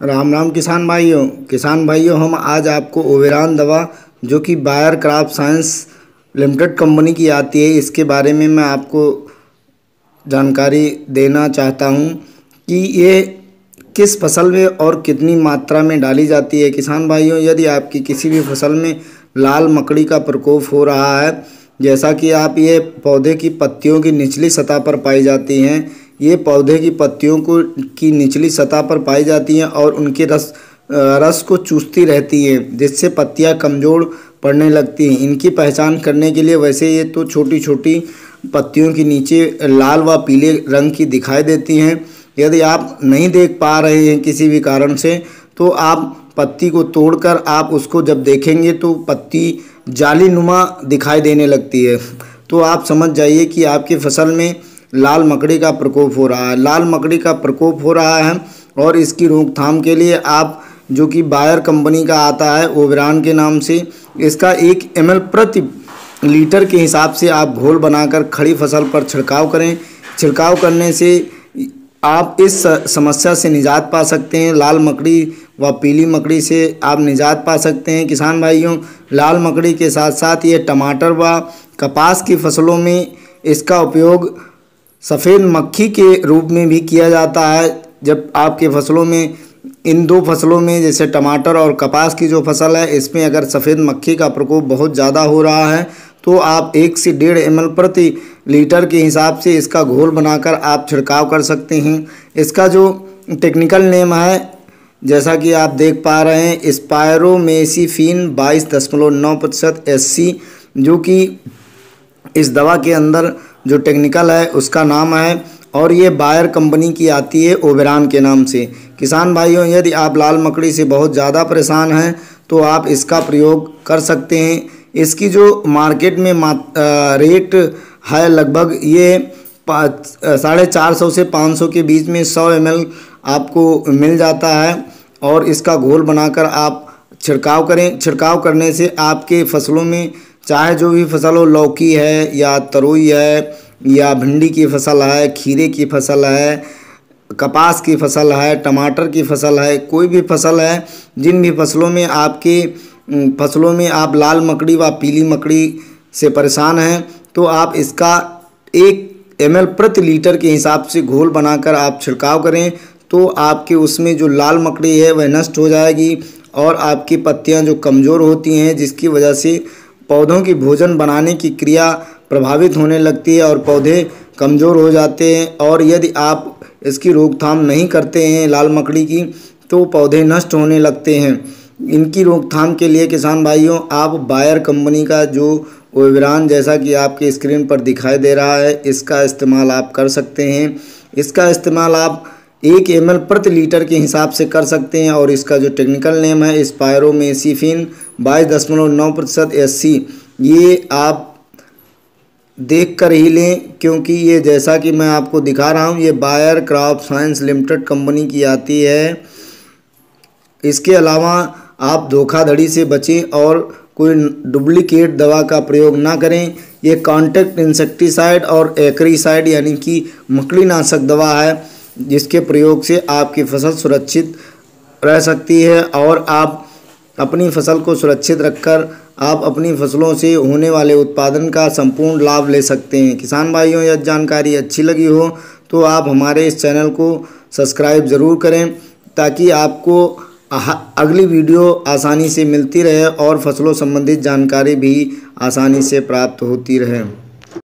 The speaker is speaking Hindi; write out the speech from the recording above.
राम राम किसान भाइयों किसान भाइयों, हम आज आपको ओवेरान दवा, जो कि Bayer craft science limited company की आती है, इसके बारे में मैं आपको जानकारी देना चाहता हूँ कि ये किस फ़सल में और कितनी मात्रा में डाली जाती है। किसान भाइयों, यदि आपकी किसी भी फ़सल में लाल मकड़ी का प्रकोप हो रहा है, जैसा कि आप ये पौधे की पत्तियों की निचली सतह पर पाई जाती हैं ये पौधे की पत्तियों को, की निचली सतह पर पाई जाती हैं और उनके रस रस को चूसती रहती हैं, जिससे पत्तियाँ कमज़ोर पड़ने लगती हैं। इनकी पहचान करने के लिए वैसे ये तो छोटी छोटी पत्तियों के नीचे लाल व पीले रंग की दिखाई देती हैं। यदि आप नहीं देख पा रहे हैं किसी भी कारण से तो आप पत्ती को तोड़कर आप उसको जब देखेंगे तो पत्ती जाली नुमा दिखाई देने लगती है। तो आप समझ जाइए कि आपकी फ़सल में लाल मकड़ी का प्रकोप हो रहा है। लाल मकड़ी का प्रकोप हो रहा है और इसकी रोकथाम के लिए आप जो कि बायर कंपनी का आता है, ओबरान के नाम से, इसका एक एमएल प्रति लीटर के हिसाब से आप घोल बनाकर खड़ी फ़सल पर छिड़काव करें। छिड़काव करने से आप इस समस्या से निजात पा सकते हैं। लाल मकड़ी व पीली मकड़ी से आप निजात पा सकते हैं। किसान भाइयों, लाल मकड़ी के साथ साथ ये टमाटर व कपास की फ़सलों में इसका उपयोग सफ़ेद मक्खी के रूप में भी किया जाता है। जब आपके फ़सलों में, इन दो फ़सलों में, जैसे टमाटर और कपास की जो फ़सल है, इसमें अगर सफ़ेद मक्खी का प्रकोप बहुत ज़्यादा हो रहा है तो आप एक से डेढ़ एमएल प्रति लीटर के हिसाब से इसका घोल बनाकर आप छिड़काव कर सकते हैं। इसका जो टेक्निकल नेम है, जैसा कि आप देख पा रहे हैं, स्पायरोमेसीफिन बाईस दशमलव नौ प्रतिशत एस जो कि इस दवा के अंदर जो टेक्निकल है उसका नाम है और ये बायर कंपनी की आती है ओबेरान के नाम से। किसान भाइयों यदि आप लाल मकड़ी से बहुत ज़्यादा परेशान हैं तो आप इसका प्रयोग कर सकते हैं। इसकी जो मार्केट में मा, रेट है लगभग ये साढ़े चार सौ से पाँच सौ के बीच में सौ एमएल आपको मिल जाता है और इसका घोल बनाकर आप छिड़काव करें। छिड़काव करने से आपके फ़सलों में चाहे जो भी फ़सल हो, लौकी है या तरोई है या भिंडी की फ़सल है, खीरे की फ़सल है, कपास की फ़सल है, टमाटर की फ़सल है, कोई भी फ़सल है, जिन भी फ़सलों में आपके फ़सलों में आप लाल मकड़ी व पीली मकड़ी से परेशान हैं तो आप इसका एक एमएल प्रति लीटर के हिसाब से घोल बनाकर आप छिड़काव करें तो आपके उसमें जो लाल मकड़ी है वह नष्ट हो जाएगी और आपकी पत्तियाँ जो कमज़ोर होती हैं, जिसकी वजह से पौधों की भोजन बनाने की क्रिया प्रभावित होने लगती है और पौधे कमज़ोर हो जाते हैं और यदि आप इसकी रोकथाम नहीं करते हैं लाल मकड़ी की तो पौधे नष्ट होने लगते हैं। इनकी रोकथाम के लिए किसान भाइयों, आप बायर कंपनी का जो ओवरान जैसा कि आपके स्क्रीन पर दिखाई दे रहा है, इसका इस्तेमाल आप कर सकते हैं। इसका इस्तेमाल आप एक एम प्रति लीटर के हिसाब से कर सकते हैं और इसका जो टेक्निकल नेम है स्पायरो मेसीफिन बाईस दशमलव नौ प्रतिशत एस ये आप देख कर ही लें, क्योंकि ये जैसा कि मैं आपको दिखा रहा हूँ, ये Bayer craft science limited company की आती है। इसके अलावा आप धोखाधड़ी से बचें और कोई डुप्लीकेट दवा का प्रयोग ना करें। ये कॉन्टेक्ट इंसेक्टिसाइड और एक्रीसाइड यानी कि मकड़ी नाशक दवा है। जिसके प्रयोग से आपकी फ़सल सुरक्षित रह सकती है और आप अपनी फ़सल को सुरक्षित रखकर आप अपनी फ़सलों से होने वाले उत्पादन का संपूर्ण लाभ ले सकते हैं। किसान भाइयों, यह जानकारी अच्छी लगी हो तो आप हमारे इस चैनल को सब्सक्राइब ज़रूर करें ताकि आपको अगली वीडियो आसानी से मिलती रहे और फ़सलों संबंधित जानकारी भी आसानी से प्राप्त होती रहे।